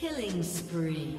Killing spree.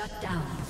Shut down.